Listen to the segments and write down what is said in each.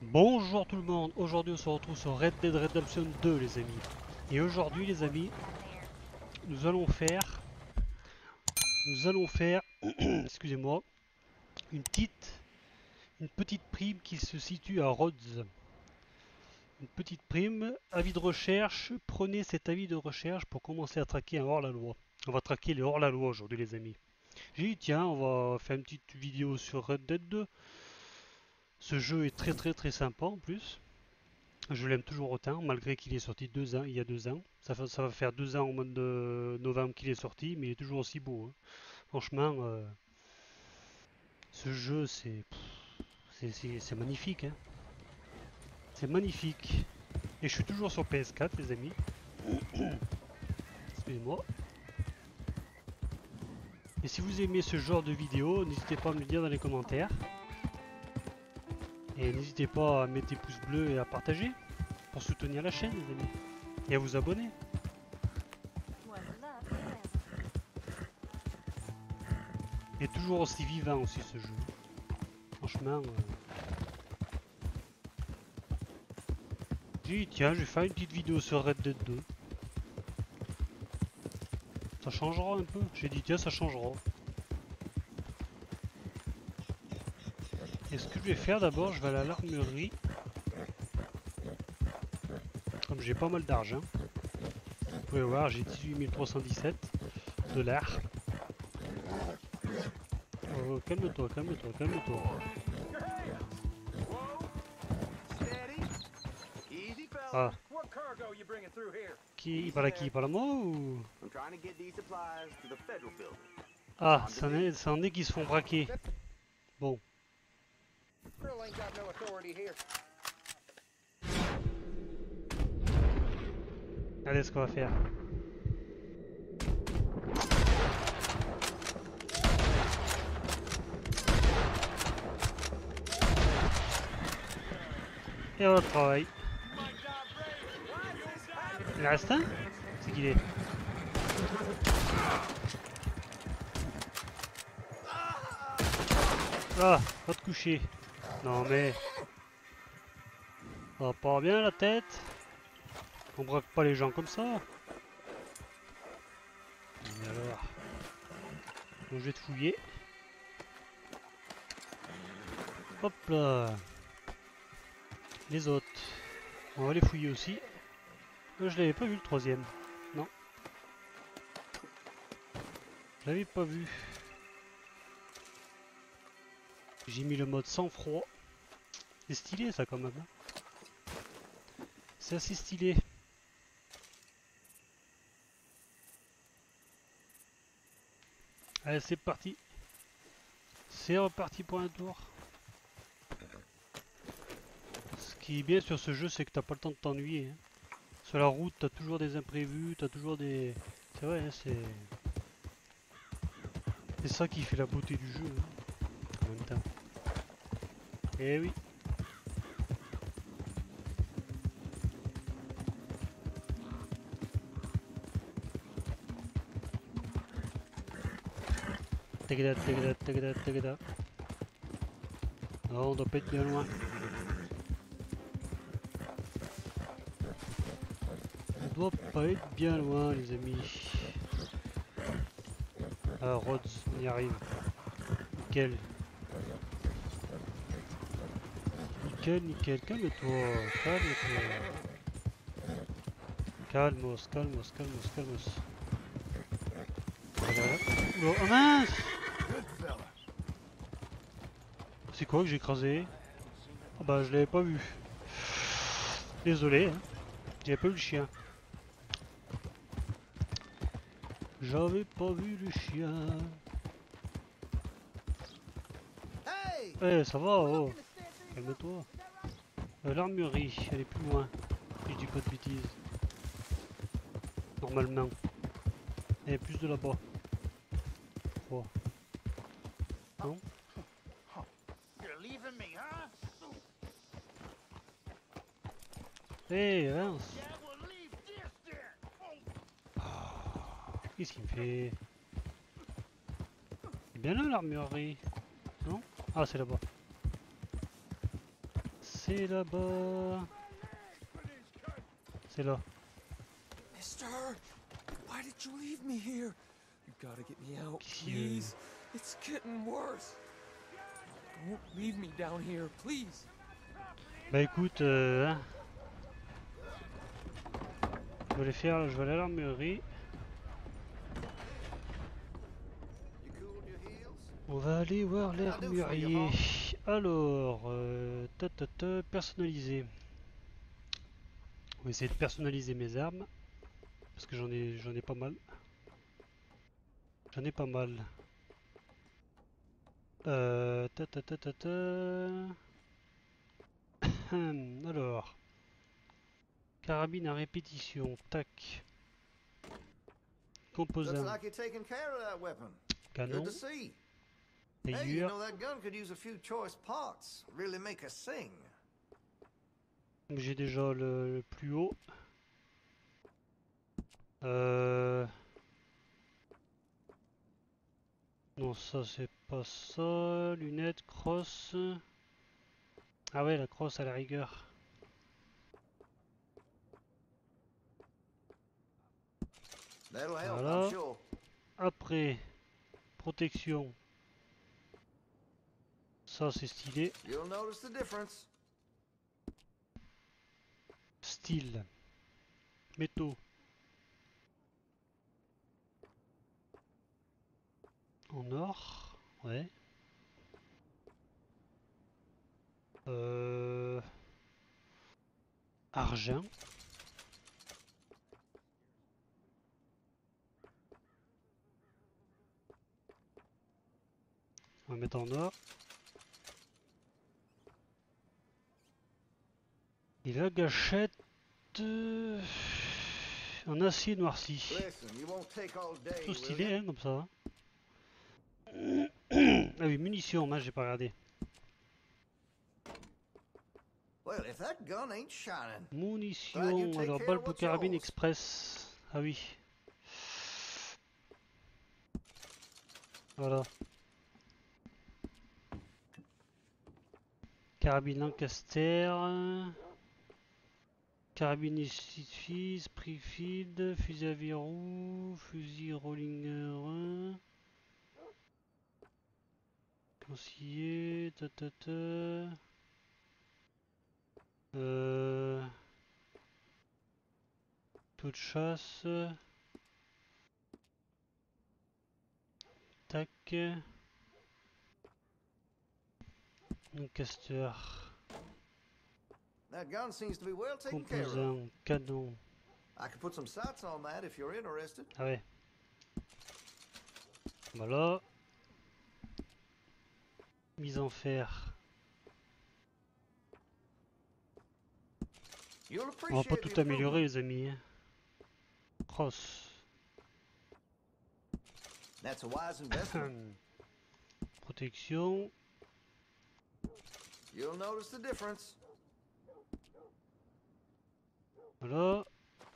Bonjour tout le monde, aujourd'hui on se retrouve sur Red Dead Redemption 2 les amis. Et aujourd'hui les amis, nous allons faire, nous allons faire, excusez-moi, une petite, une petite prime qui se situe à Rhodes. Une petite prime, avis de recherche, prenez cet avis de recherche pour commencer à traquer un hors-la-loi. On va traquer les hors-la-loi aujourd'hui les amis. J'ai dit tiens, on va faire une petite vidéo sur Red Dead 2 ce jeu est très très très sympa en plus. Je l'aime toujours autant, malgré qu'il est sorti deux ans, il y a deux ans. Ça, va faire deux ans au mois de novembre qu'il est sorti, mais il est toujours aussi beau. Hein. Franchement, euh, ce jeu c'est c'est magnifique. Hein. C'est magnifique. Et je suis toujours sur PS4 les amis. Excusez-moi. Et si vous aimez ce genre de vidéo, n'hésitez pas à me le dire dans les commentaires. Et n'hésitez pas à mettre des pouces bleus et à partager pour soutenir la chaîne, les amis. Et à vous abonner. Est toujours aussi vivant aussi ce jeu. Franchement. Euh... J'ai dit tiens, je vais faire une petite vidéo sur Red Dead 2. Ça changera un peu. J'ai dit tiens, ça changera. Et ce que je vais faire d'abord, je vais aller à l'armurerie. Comme j'ai pas mal d'argent. Vous pouvez voir, j'ai 18 317 dollars. Oh, calme-toi, calme-toi, calme-toi. Ah. Qui il parle à qui Il parle à moi ou? Ah, c'en est, est qui se font braquer. Allez, ce qu'on va faire. Et on travaille. Il reste un C'est qu'il est Ah, pas de coucher. Non mais... Ça va pas bien la tête On braque pas les gens comme ça alors je vais te fouiller. Hop là Les autres. On va les fouiller aussi. Euh, je l'avais pas vu le troisième. Non. Je l'avais pas vu. J'ai mis le mode sans froid. C'est stylé ça quand même. Hein. C'est assez stylé. Allez c'est parti. C'est reparti pour un tour. Ce qui est bien sur ce jeu c'est que t'as pas le temps de t'ennuyer. Hein. Sur la route t'as toujours des imprévus, t'as toujours des... C'est vrai, hein, c'est... C'est ça qui fait la beauté du jeu. En même temps. Eh oui. Tegada, tegada, tegada, tegada. Non, on doit pas être bien loin. On doit pas être bien loin, les amis. Ah, Rhodes, on y arrive. Nickel. Nickel, nickel, calme-toi, calme-toi. Calmos, calmos, calmos, calmos. Oh mince C'est quoi que j'ai écrasé Ah bah je l'avais pas vu. Désolé, hein. j'avais pas vu le chien. J'avais pas vu le chien. Eh, ça va, oh. Calme-toi. Euh, l'armurerie, elle est plus loin. Si je dis pas de bêtises. Normalement. Elle est plus de là-bas. Oh. Non Hé, hey, Vince Qu'est-ce qu'il me fait? C'est bien là l'armurerie Non? Ah, c'est là-bas. C'est là-bas. C'est là. Mister, why did you leave me here? You gotta get me out, please. It's getting worse. Don't leave me down here, please. Bah écoute, euh, hein. Faire, je vais aller à l'armurerie. On va aller voir l'armurier. Alors, euh, ta, personnaliser. On va essayer de personnaliser mes armes. Parce que j'en ai, j'en ai pas mal. J'en ai pas mal. Euh, ta. Alors. Carabine à répétition. Tac. Composant. Canon. Good to see. Hey, you Rayure. know that gun could use a few choice parts. Really make us sing. J'ai déjà le, le plus haut. Euh... Non, ça c'est pas ça. Lunettes, crosse. Ah ouais, la crosse à la rigueur. Voilà. I'm sure. Après, protection. Ça c'est stylé. You'll notice the difference. Style. Métaux. En or. Ouais. Euh... Argent. On va mettre en or. Et la gâchette euh, en acier noirci. Tout stylé hein, comme ça. ah oui, munitions, moi j'ai pas regardé. Well, if that gun ain't shining. Munitions, alors balle pour carabine express. Ah oui. Voilà. Carabine Lancaster. Carabine Fils, Springfield, fusil à fusil Rollinger 1. Conseiller, ta ta ta. Euh... Taux de chasse. Tac. Lancaster. That gun seems to be well taken care of. Composant. Canon. I could put some sights on that if you're interested. Ah ouais. Voilà. Mise en fer. On va pas tout améliorer les amis. hein. Cross. That's a wise investment. Protection. You'll notice the difference. Voilà.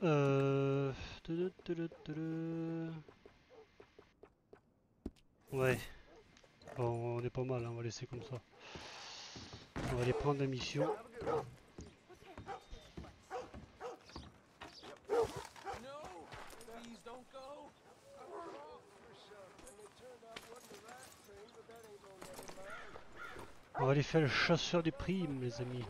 Euh... Ouais. Bon, on est pas mal, hein, on va laisser comme ça. On va aller prendre la mission. No, please don't go. On va aller faire le chasseur des primes, les amis.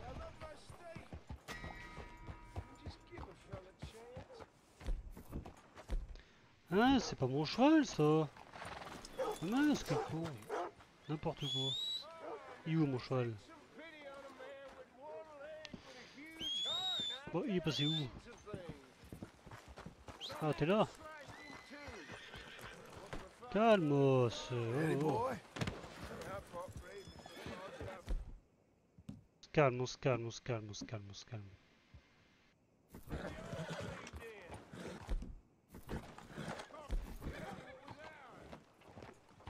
Hein, c'est pas mon cheval, ça. Mince, quel con. N'importe quoi. Il est où mon cheval? Bon, il est passé où? Ah, t'es là? Calmos. Ready, oh, oh. Calme, on se calme, on se calme, on se calme, on se calme.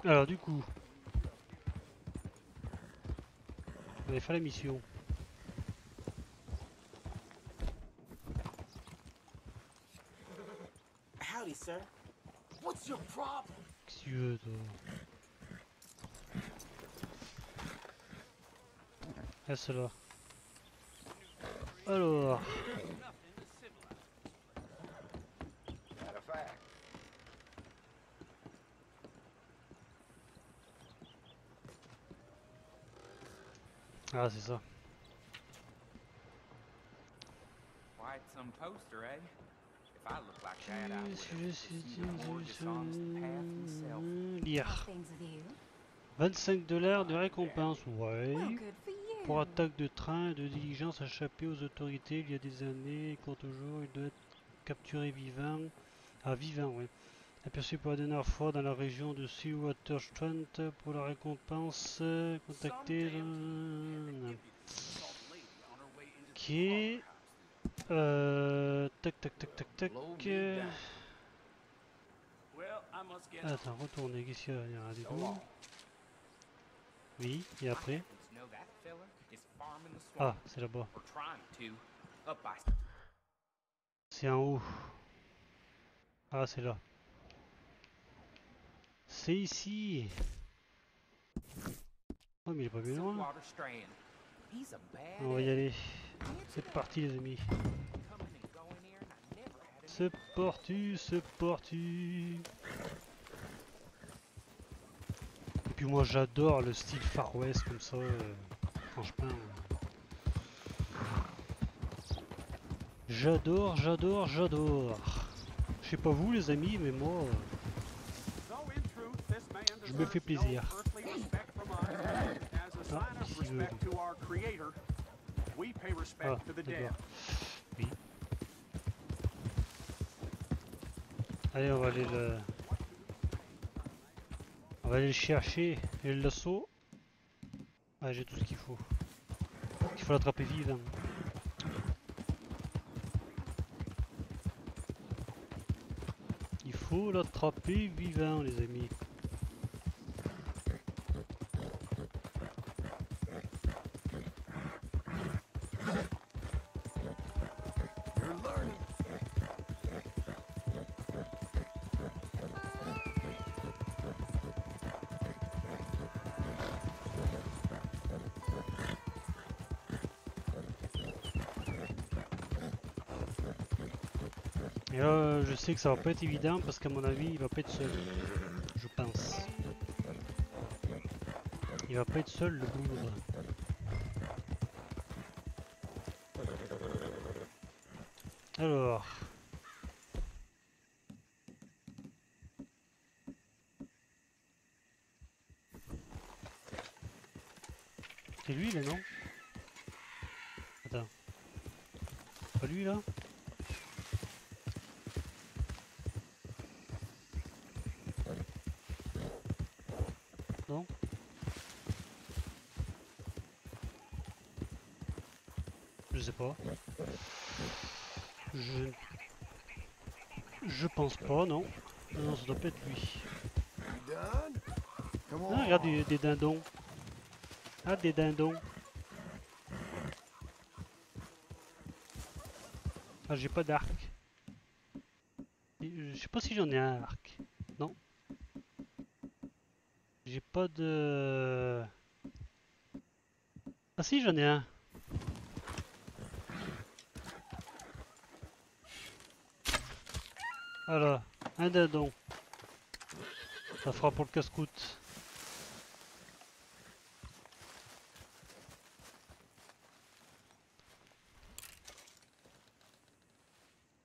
Alors du coup, on va faire la mission. Howdy, sir. What's your problem? Qu'est-ce que tu veux, toi Reste là. Alors, Matter of fact, ah c'est ça. Quite some poster, eh? If I look like that, I would Si je have suis pursued a more dishonest path himself. lire. things with you. 25 dollars de récompense, ouais. Pour attaque de train et de diligence échappée aux autorités il y a des années, quant au jour, il doit être capturé vivant. Ah, vivant, oui. Aperçu pour la dernière fois dans la région de Seawater Strand pour la récompense. Contacté. euh, Ok. Euh, tac, tac, tac, tac, tac. euh, Attends, retournez. Qu'est-ce qu'il y a Il y a. Oui, et après? Ah, c'est là-bas. C'est en haut. Ah, c'est là. C'est ici. Oh, mais il est pas bien loin. On va y aller. C'est parti, les amis. C'est parti, c'est parti. Et puis moi, j'adore le style Far West comme ça. euh, franchement. J'adore, j'adore, j'adore. Je sais pas vous, les amis, mais moi. euh, Je me fais plaisir. Ah, ici, le- Ah, d'accord. Oui. Allez, on va aller le... On va aller le chercher. Et le Ah, j'ai tout ce qu'il faut. Il faut l'attraper vivant. Il faut l'attraper vivant, les amis. Que ça va pas être évident parce qu'à mon avis, il va pas être seul. Je pense. Il va pas être seul, le bougre. Alors. C'est lui là, non? Attends. Pas lui là? Je sais pas. Je... Je pense pas, non. Non, ça doit pas être lui. Ah, regarde des, des dindons. Ah, des dindons. Ah, j'ai pas d'arc. Je sais pas si j'en ai un arc. Non. J'ai pas de... Ah si, j'en ai un. Voilà, un dindon. Ça fera pour le casse-croûte.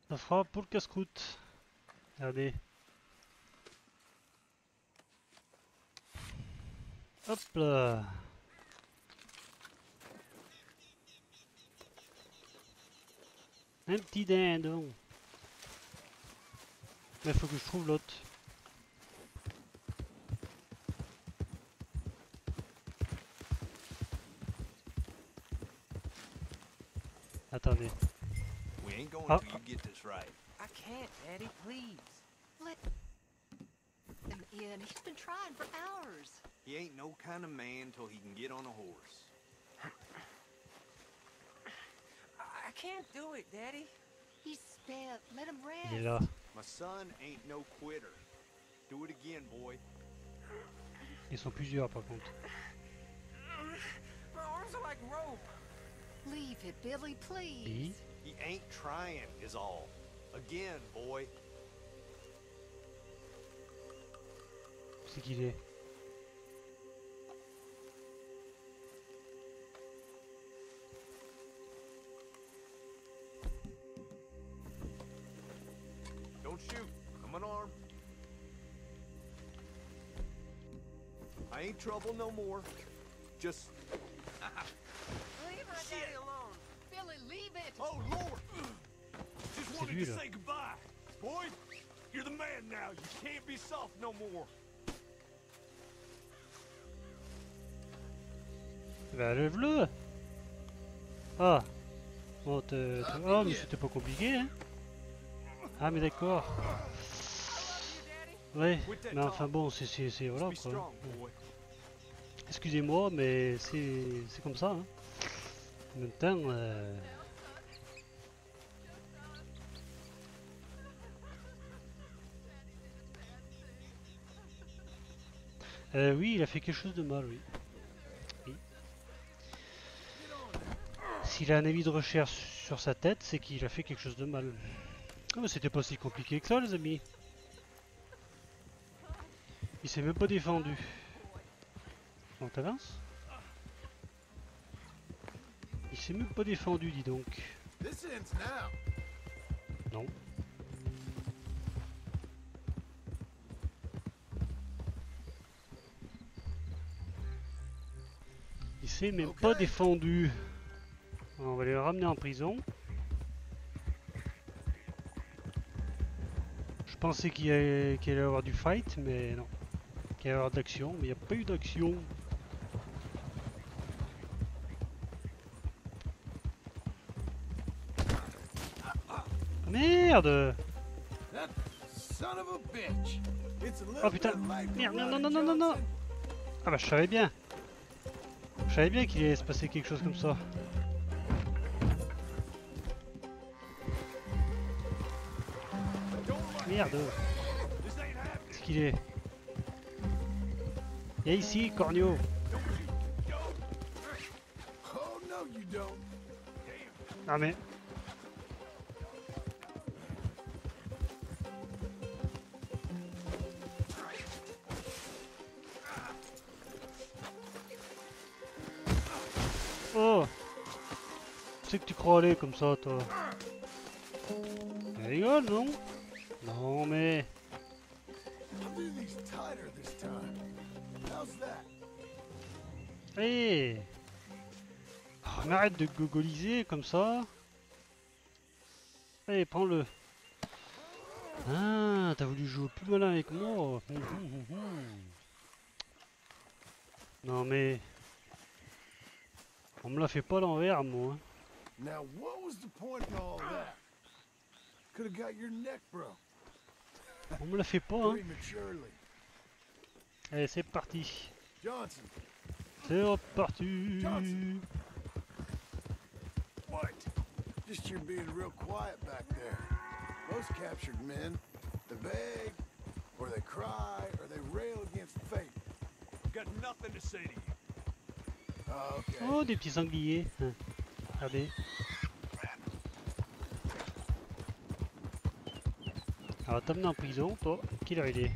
Ça fera pour le casse-croûte. Regardez. Hop là. Un petit dindon. Mais faut que je trouve l'autre. Attendez. We ain't going Ah. till you get this right. I can't, Eddie, please. Let him in. He's been trying for hours. He ain't no kind of man till he can get on a horse. I I can't do it, Daddy. He's spent. Let him rest. Il est. My son ain't no quitter. Do it again, boy. Ils sont plusieurs par contre. My arms are like rope. Leave it, Billy, please. Oui. He ain't trying, is all. Again, boy. C'est qu'il est. Don't shoot. I'm unarmed. I ain't trouble no more. Just. Leave my daddy alone. Billy, leave it. Oh, Lord! Just wanted to say goodbye. Boy, you're the man now. You can't be soft no more. Bah lève-le Ah Bon, Oh, mais c'était pas compliqué, hein Ah, mais d'accord. Ouais, mais enfin bon, c'est... Voilà. Excusez-moi, mais c'est comme ça, hein. En même temps... euh, Euh, oui, il a fait quelque chose de mal. Oui. S'il a un avis de recherche sur sa tête, c'est qu'il a fait quelque chose de mal. Ah, mais c'était pas si compliqué que ça, les amis. Il s'est même pas défendu. On t'avance Il s'est même pas défendu, dis donc. Non. Il s'est même pas défendu. On va le ramener en prison. Je pensais qu'il allait, y avoir du fight, mais non. Qu'il allait y avoir de l'action, mais il n'y a pas eu d'action. Merde That son of a bitch. It's a little Oh putain Merde, non, non, non, non, non. Ah bah je savais bien Je savais bien qu'il allait se passer quelque chose comme ça. Merde. Qu'est-ce qu'il est? Viens ici, Cornio no, you don't. Ah mais... Oh C'est que tu crois aller comme ça, toi Tu rigoles, non? That? Hé oh, mais Arrête de gogoliser comme ça Allez, prends-le Ah, t'as voulu jouer plus malin avec moi. Non mais... On me la fait pas l'envers, moi. hein. Now, what was the point in all that? Could have got your neck broke On me la fait pas, hein. Allez, c'est parti. Johnson, C'est reparti. Johnson. what? Just you're being real quiet back there. Most captured men, they beg, or they cry, or they rail against fate. Got nothing to say to you. Oh, okay. Oh, des petits sangliers. Hein. Regardez. On va t'amener en prison, toi. Heure il est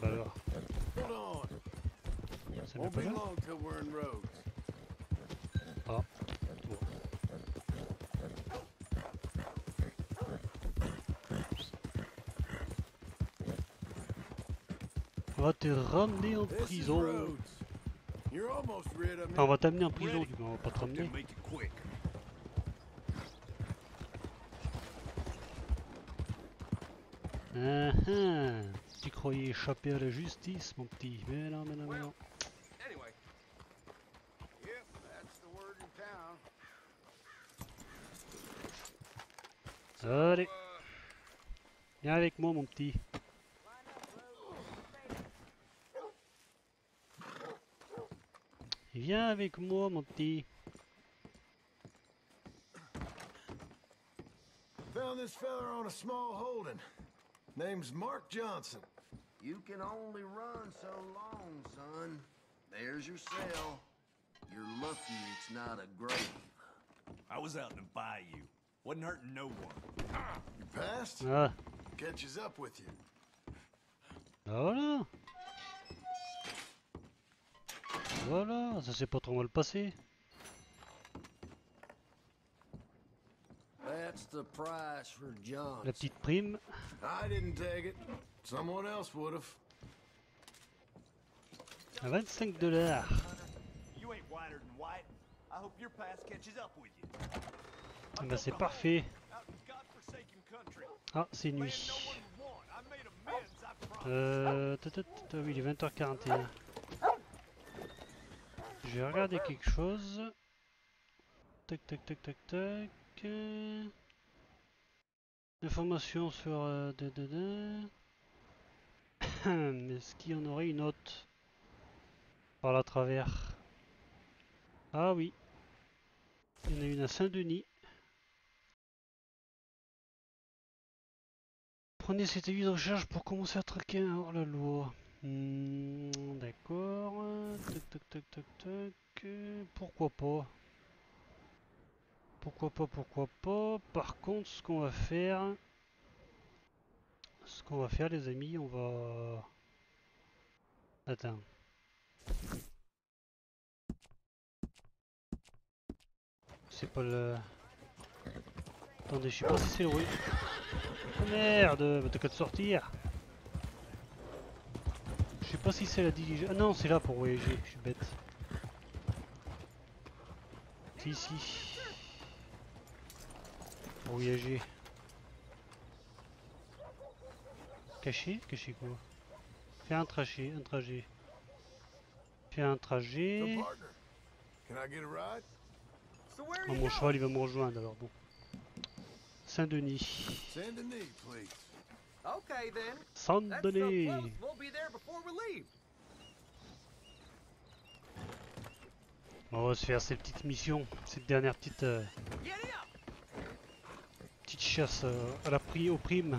Bah alors, ça pas Rhodes. Ah, bon. On va te ramener en prison. Enfin, on va t'amener en prison, du coup, on va pas te ramener. Ah, ah. Tu croyais échapper à la justice, mon petit? Mais non, mais non, mais non. Allez. Viens avec moi, mon petit. Viens avec moi, mon petit. Found this fella on a small holding. Name's Mark Johnson. You can only run so long, son. There's your cell. You're lucky it's not a grave. I was out in the bayou. Wasn't hurting no one. You passed? Ah, catches up with you. bah voilà. Voilà, ça s'est pas trop mal passé. That's the price for John. La petite prime. I didn't take it. Someone else would have. À 25 dollars. You ain't whiter than white. I hope your past catches up with you. Ah bah c'est parfait. Ah, c'est nuit. Euh... ta, ta, ta, ta, Oui, il est 20h41. Je vais regarder quelque chose. Tac, tac, tac, tac, tac. Euh, Information sur... euh. Est-ce qu'il y en aurait une autre Par la travers? Ah oui. Il y en a une à Saint-Denis. Prenez cet avis de recherche pour commencer à traquer un hors-la-loi. Hmm, D'accord. Tac, tac, tac, tac, tac. Pourquoi pas? Pourquoi pas, pourquoi pas. Par contre, ce qu'on va faire... Ce qu'on va faire, les amis, on va... Attends. C'est pas le... Attendez, je sais pas si c'est le... Oh merde, t'as qu'à te sortir. Je sais pas si c'est la diligence. Ah non, c'est là pour voyager, je suis bête. C'est ici. Voyager. Caché? Caché quoi? Fais un trajet, un trajet. Fais un trajet. partner, can I get a ride? So where are Oh, you mon cheval il va me rejoindre alors bon. Saint-Denis. Saint Denis, please. Okay then. Saint-Denis. close, we'll be there before we leave. On va se faire ces petites missions, cette dernière petite, euh. Petite chasse euh, à la pri au prime.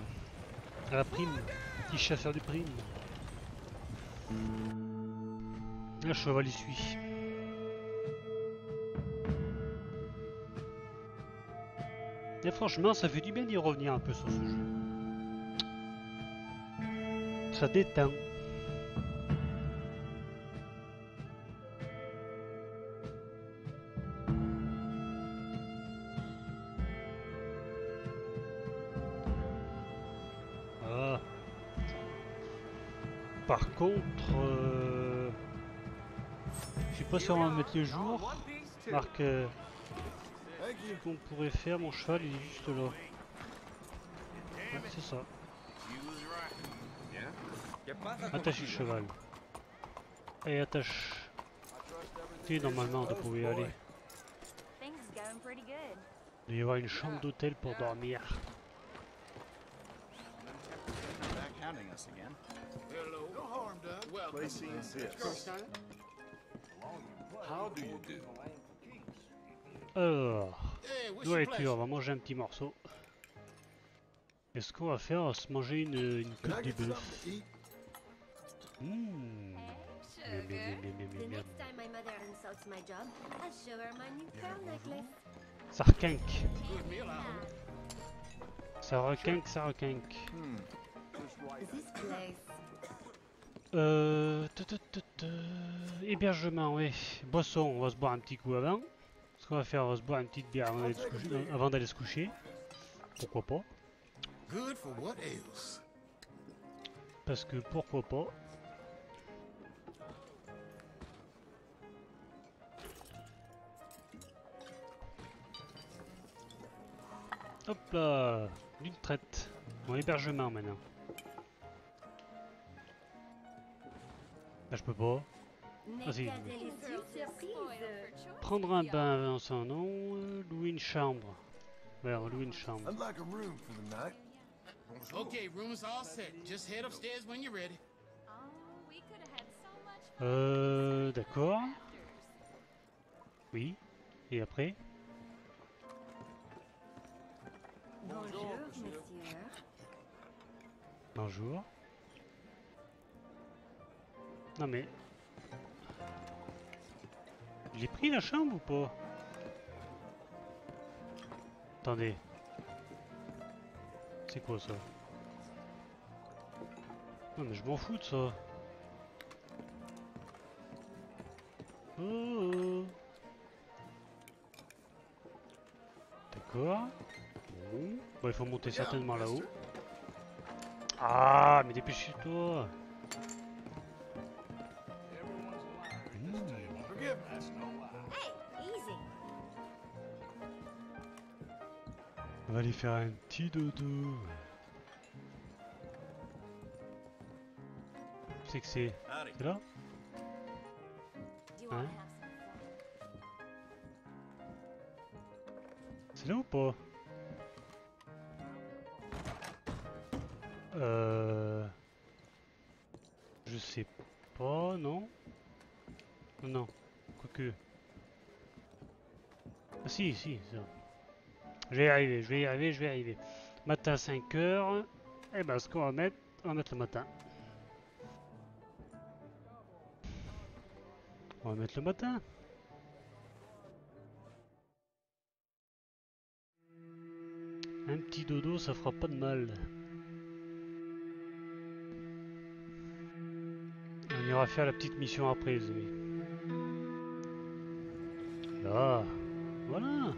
À la prime. Petit chasseur de prime. Le cheval y suit. Et franchement, ça fait du bien d'y revenir un peu sur ce jeu. Ça détend. Pas si on va mettre le jour. Marc, euh, qu'on pourrait faire, mon cheval il est juste là. C'est ça. Attache le cheval. Et attache. Normalement on pouvoir y aller. Il doit y avoir une chambre d'hôtel pour dormir. No harm done. Alors, nourriture, on va manger un petit morceau. Et ce qu'on va faire, on va se manger une, une côte de bœuf. Mmh. Ça requinque. Ça requinque, ça requinque. Euh, hébergement, oui. Boisson, on va se boire un petit coup avant. Ce qu'on va faire, on va se boire une petite bière avant d'aller se coucher. euh. Pourquoi pas Good for what else? Parce que pourquoi pas Hop là D'une traite. Mon hébergement maintenant. Là je peux pas. Ah, surprise. Prendre un bain avant son nom, euh, louer une chambre. Louer une chambre. I'd like a room for the night. Okay, room's all set. Just head upstairs when you're ready. Oh, we could have had so much fun. Euh, d'accord. Oui. Et après? Bonjour. Non mais... l'ai pris la chambre ou pas? Attendez. C'est quoi ça? Non mais je m'en fous de ça. Oh, oh. D'accord. Bon. Bon, il faut monter certainement là-haut. Ah, mais dépêchez-toi. Aller faire un petit dodo. C'est que c'est là fun? C'est là ou pas? Euh... Je sais pas, non Non, non. Quoique... Ah si, si, ça. Je vais y arriver, je vais y arriver, je vais y arriver. Matin 5 heures. Et ben ce qu'on va mettre, on va mettre le matin. On va mettre le matin. Un petit dodo, ça fera pas de mal. On ira faire la petite mission après, les amis. Là, voilà.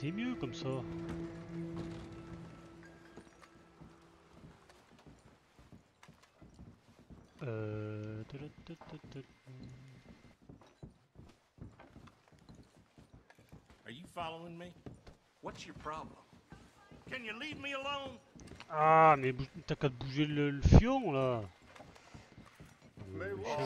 C'est mieux comme ça. Euh... Are you following me? What's your problem? Can you leave me alone? Ah, mais t'as qu'à te bouger le, le fion là. Euh, walk.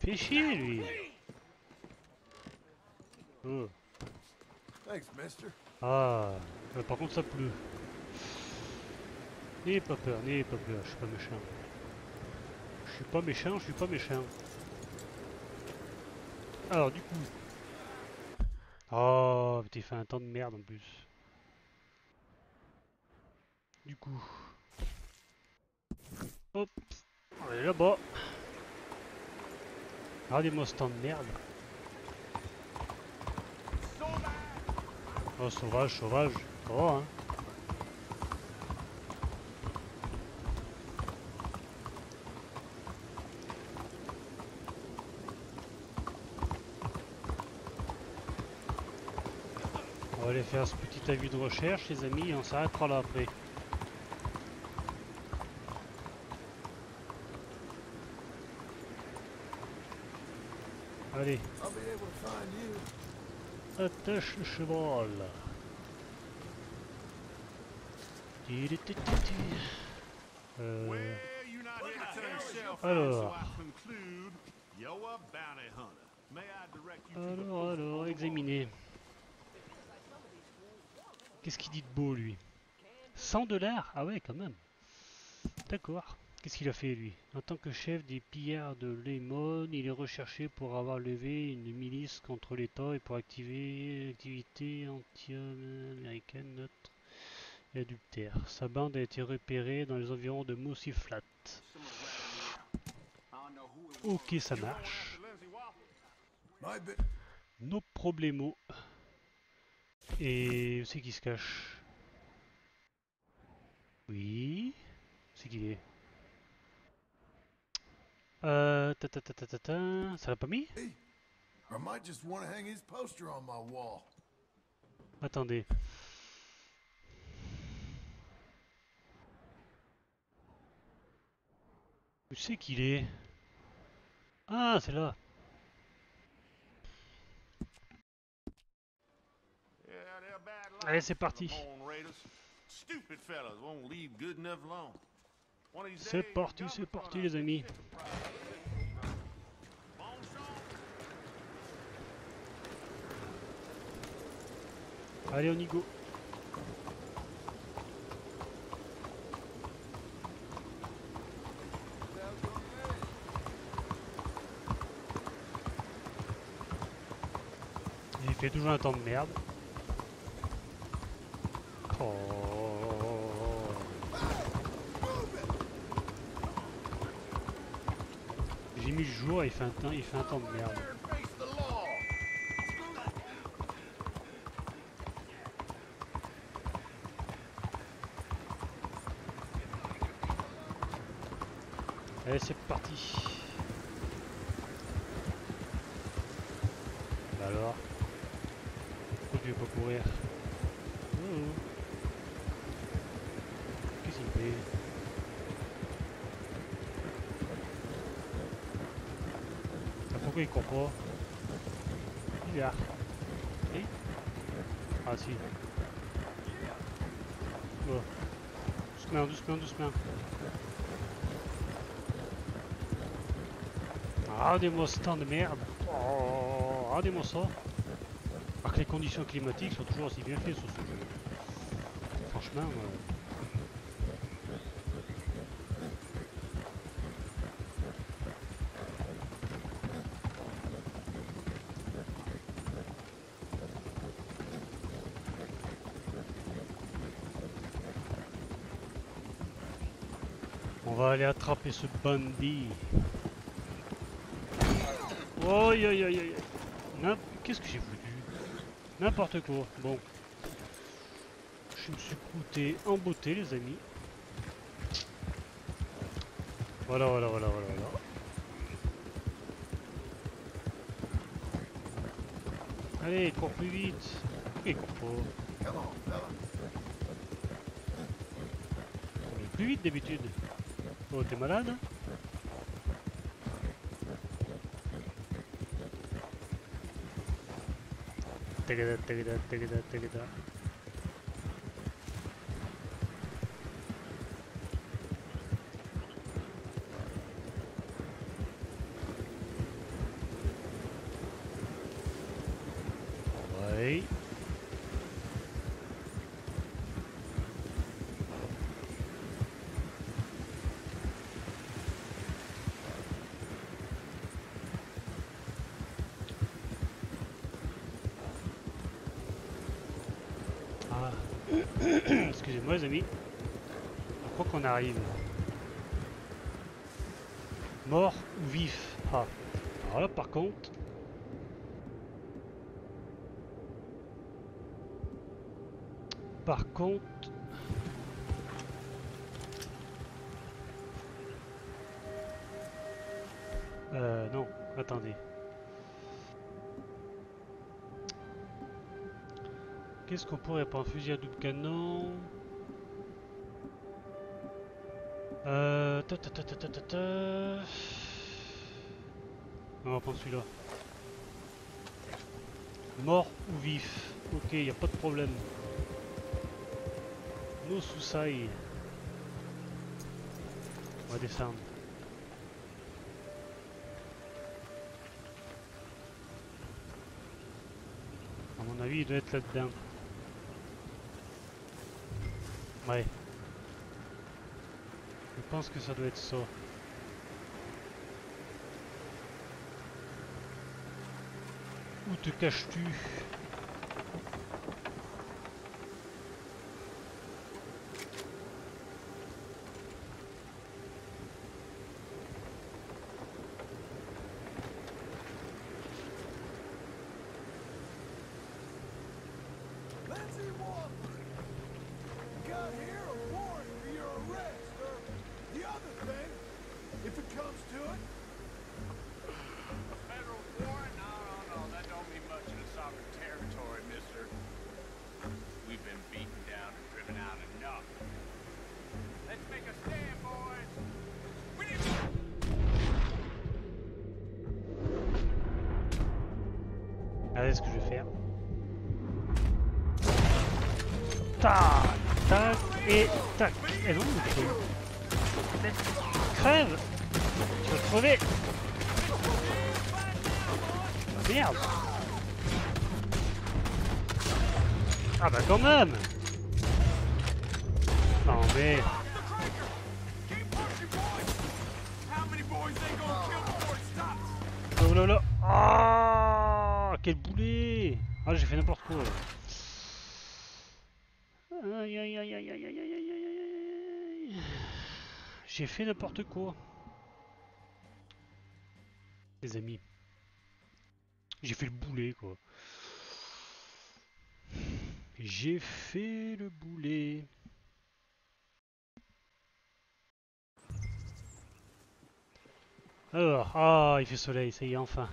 Fais chier lui. Oh. Ah, par contre ça pleut. N'ayez pas peur, n'ayez pas peur, je suis pas méchant. Je suis pas méchant, je suis pas méchant. Alors du coup. Oh, t'es fait un temps de merde en plus. Du coup. Hop, on aller là-bas. Regardez-moi ce temps de merde. Oh, sauvage, sauvage. Ça va, hein. On va aller faire ce petit avis de recherche, les amis, et on s'arrêtera là après. Allez, I'll be able to find you. attache le cheval. Ti-di-ti-ti-ti. Euh, Well, you're not here to turn yourself in, so Alors. I conclude you're a bounty hunter. May I direct you to the alors, alors, examiner. Qu'est-ce qu'il dit de beau, lui? 100 dollars? Ah ouais, quand même. D'accord. Qu'est-ce qu'il a fait, lui? En tant que chef des pillards de Lemon, il est recherché pour avoir levé une milice contre l'État et pour activer l'activité anti-américaine neutre et adultère. Sa bande a été repérée dans les environs de Mossy Flat. Ok, ça marche. My bit. No problemo. Et c'est qui se cache? Oui. C'est qu'il est? Euh. Ta ta ta ta ta ta. Ça l'a pas mis? I might just want to hang his poster on my wall. Attendez. Où c'est qu'il est? Ah, c'est là. Yeah, they're bad Allez, c'est parti. C'est parti, c'est parti, les amis. Allez, on y go. Il fait toujours un temps de merde. Oh. Mis le jour et il fait un temps, il fait un temps de merde. Allez, c'est parti. Bah alors? Pourquoi tu veux pas courir? Oh. Qu'est-ce qu'il fait? Ah, Pourquoi il court pas? Bizarre. Eh Ah si. Oh. Doucement, doucement, doucement. Ah, des moi ce temps de merde. Oh, ah, des moi ça. Alors que les conditions climatiques sont toujours aussi bien faites sur ce jeu. Franchement. euh, aller attraper ce bandit. N'im- Qu'est-ce que j'ai foutu? N'importe quoi. Bon. Je me suis coûté en beauté les amis. Voilà voilà voilà voilà voilà. Allez, cours plus vite. Et cours plus vite d'habitude. Última lana. Te queda, te queda, te queda, te queda. Mort ou vif? Ah. Alors là par contre... Par contre... Euh non, attendez. Qu'est-ce qu'on pourrait prendre? Fusil à double canon. Euh. Ta ta ta. On va prendre celui-là. Mort ou vif Ok, y a pas de problème. No Susai. On va descendre. À mon avis, il doit être là-dedans. Ouais. Je pense que ça doit être ça. Où te caches-tu? Ah bah quand même. Non mais... Oh là là. Ah Quel boulet. Ah j'ai fait n'importe quoi. Aïe aïe aïe aïe aïe aïe aïe aïe J'ai fait n'importe quoi. Les amis. J'ai fait le boulet quoi. J'ai fait le boulet. Ah, il fait soleil, ça y est, enfin.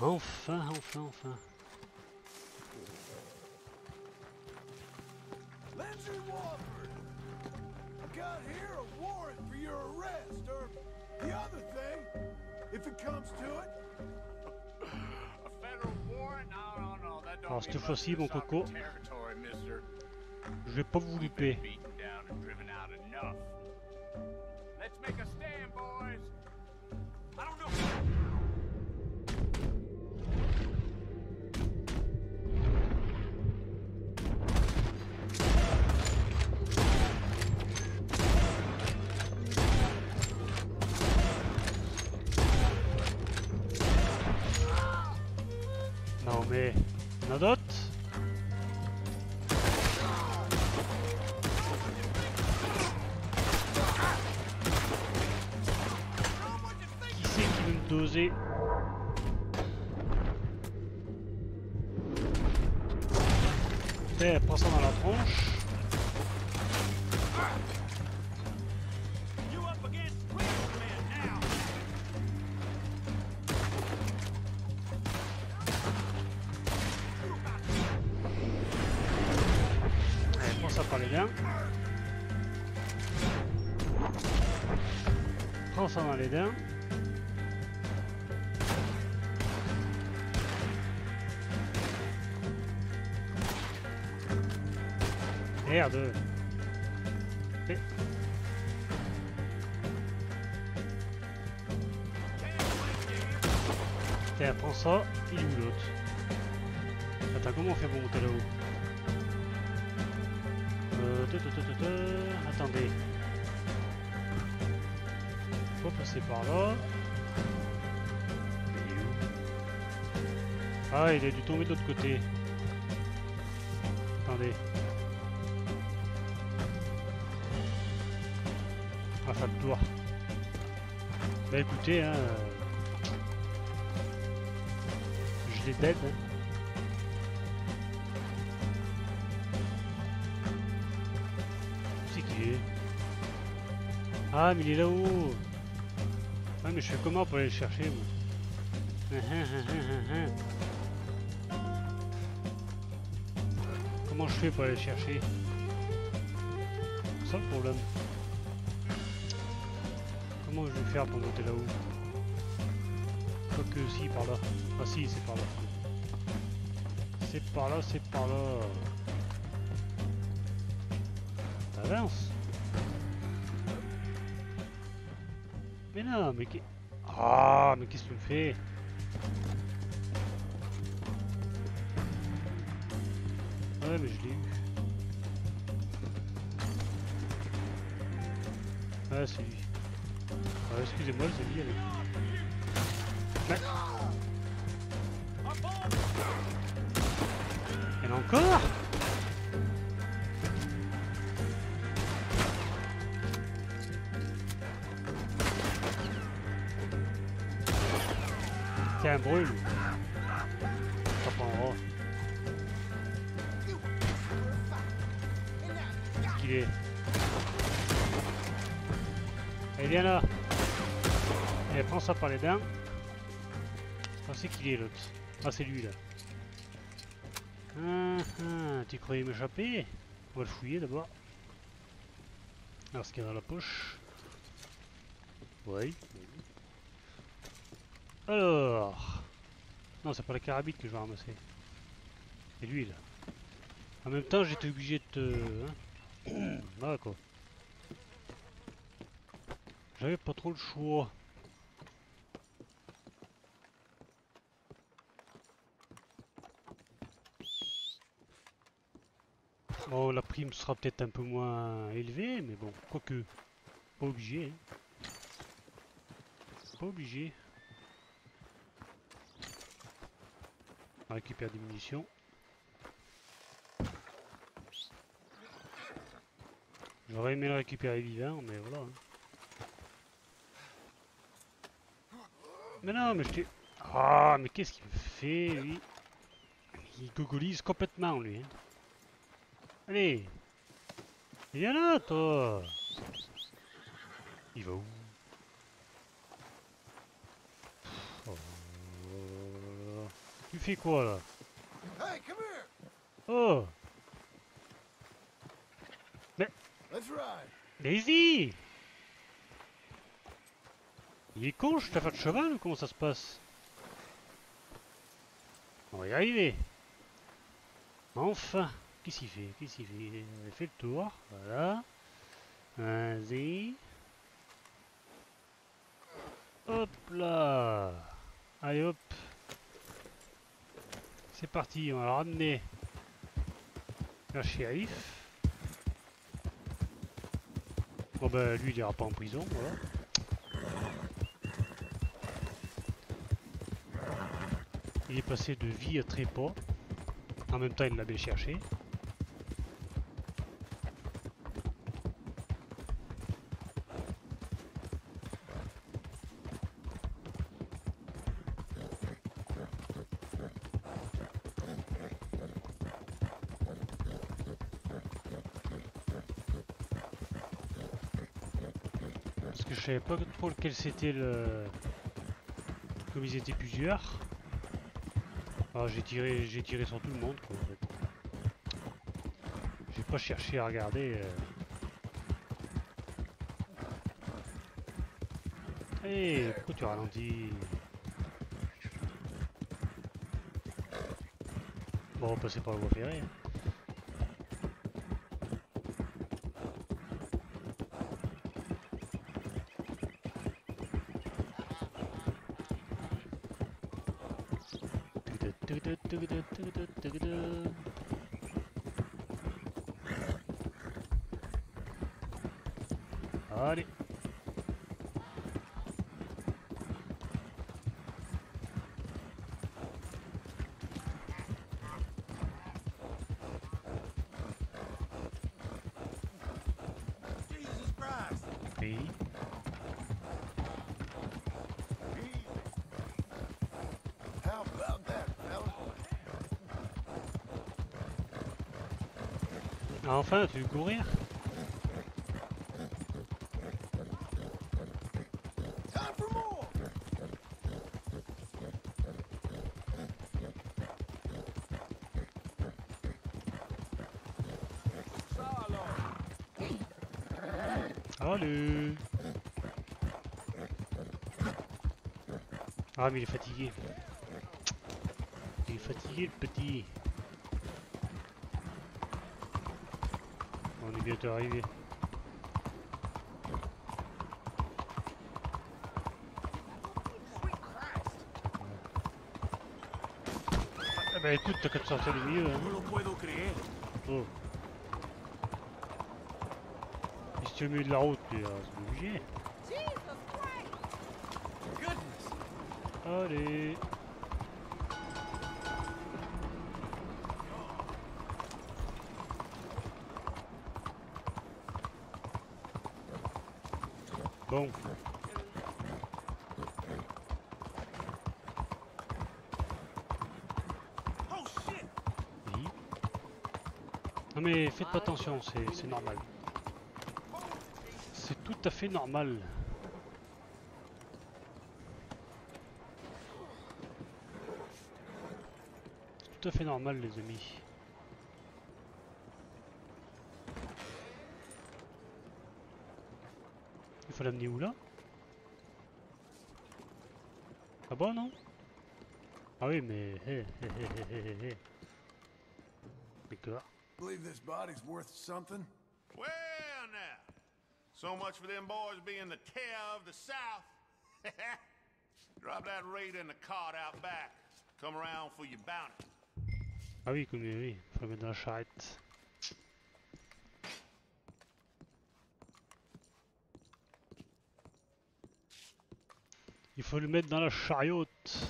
Enfin, enfin, enfin. Lindsay Wofford! I got here a warrant for your arrest, or the other thing, if it comes to it. Alors, cette fois-ci, mon coco. Je vais pas vous louper. Non mais, Qui c'est qui veut me doser? Eh, prends ça dans la tronche. Passer par là. Ah, il a dû tomber de l'autre côté. Attendez. On va faire le. Bah écoutez, hein, euh, je l'ai dead. hein. C'est est? Ah, mais il est là-haut Mais je fais comment pour aller le chercher, moi Comment je fais pour aller le chercher C'est ça le problème. Comment je vais faire pour monter là-haut Quoique si, par là. Ah si, c'est par là. C'est par là, c'est par là. T'avances Mais non, mais qu'est... Ah, mais qu'est-ce que tu me fais? Ouais, mais je l'ai eu. Ah, c'est lui. Ah, excusez-moi, c'est lui avec. Mais... brûle. Ça prendra. Qu'il est? Viens là. Allez, prends ça par les dents. Ah, c'est qu'il est l'autre. Ah, c'est lui là. Ah, ah, tu croyais m'échapper On va le fouiller d'abord. Alors, ce qu'il y a dans la poche. Oui. Alors. Non, c'est pas la carabine que je vais ramasser. C'est lui là. En même temps, j'étais obligé de te. Hein voilà quoi. J'avais pas trop le choix. Bon, la prime sera peut-être un peu moins élevée, mais bon, quoique. Pas obligé. Hein. Pas obligé. On récupère des munitions. J'aurais aimé le récupérer vivant, mais voilà. hein. Mais non, mais je t'ai... Ah, mais qu'est-ce qu'il fait, lui? Il gogolise complètement, lui. hein. Allez Viens là, toi Il va où Oh. Tu fais quoi, là Hey, come here. Oh Let's ride. Daisy Il est con, je t'ai fait de cheval ou comment ça se passe? On va y arriver. Enfin Qu'est-ce qu'il fait? Qu'est-ce qu'il fait? Il fait le tour, voilà. Vas-y. Hop là Allez hop C'est parti, on va ramener. Un shérif. Bon bah lui il ira pas en prison, voilà. Il est passé de vie à trépas. En même temps il l'avait cherché. Savais pas trop lequel c'était le... Comme ils étaient plusieurs. Alors j'ai tiré j'ai tiré sur tout le monde quoi en fait. J'ai pas cherché à regarder. euh. Hey, pourquoi tu ralentis? Bon, on va passer par la voie ferrée. Allez. Jesus Christ. Oui. How about that, fella? Ah, Enfin, tu veux courir. Allez Ah mais il est fatigué. Il est fatigué le petit. On est bientôt arrivé. Ah bah écoute, t'as qu'à te sortir. Hein. Oh. Et si tu es au milieu de la route, tu es obligé. Allez. Bon. Non mais faites pas attention, c'est c'est normal. C'est tout à fait normal. Tout à fait normal les amis. Faut l'amener où là? Ah bon non? Ah oui mais... Believe this body's worth something? Well, now. So much for them boys being the of the South. Drop that raider in the cart out back. Come around for your bounty. Ah oui, comme oui, faut mettre dans la charrette. Il faut le mettre dans la chariote.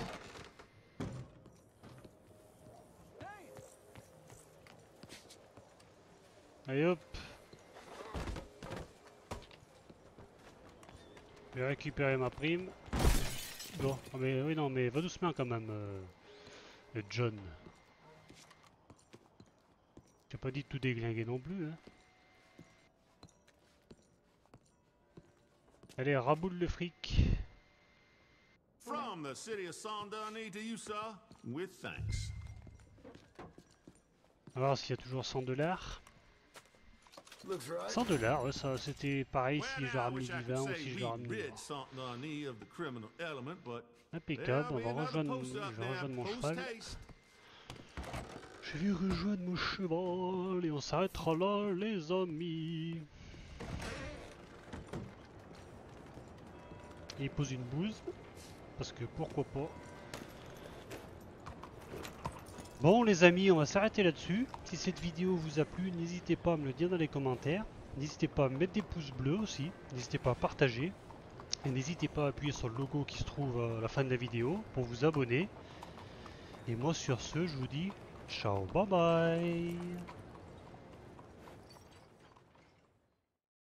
Allez hop. Je vais récupérer ma prime. Bon, ah, mais oui, non, mais va doucement quand même, euh, euh, John. J'ai pas dit tout déglinguer non plus, hein. Allez, raboule le fric. The city of Sondani to you, sir, with thanks. On va voir s'il y a toujours 100 dollars? Looks right. 100 dollars, ouais, ça c'était pareil si je ramenais du vin ou si je ramenais Impeccable, on va rejoindre, je vais rejoindre mon cheval. Je vais rejoindre mon cheval et on s'arrêtera là les amis. Et il pose une bouse, parce que pourquoi pas. Bon les amis, on va s'arrêter là-dessus. Si cette vidéo vous a plu, n'hésitez pas à me le dire dans les commentaires. N'hésitez pas à mettre des pouces bleus aussi. N'hésitez pas à partager. Et n'hésitez pas à appuyer sur le logo qui se trouve à la fin de la vidéo pour vous abonner. Et moi sur ce, je vous dis ciao, bye bye